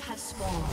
Have spawned.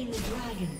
Slain the dragon.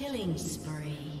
Killing spree.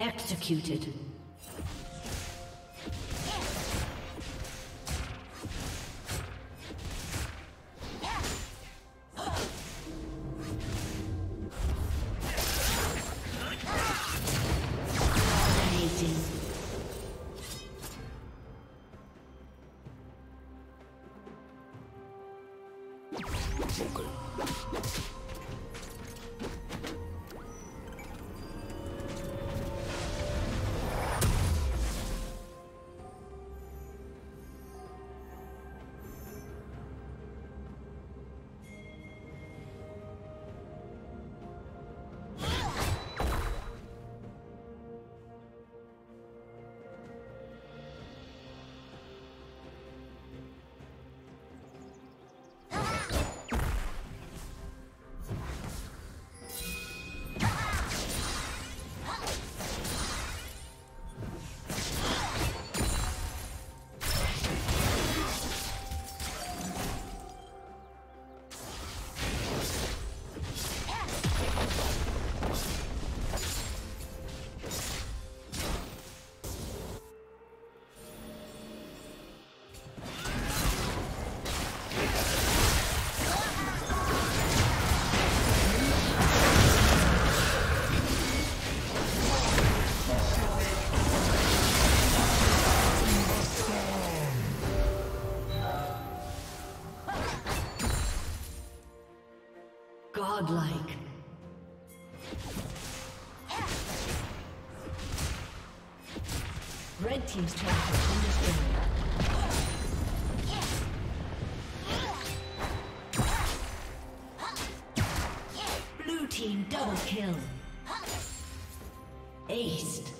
Executed. 僕。Godlike. Red Team's turret has been destroyed. Blue Team double kill. Aced.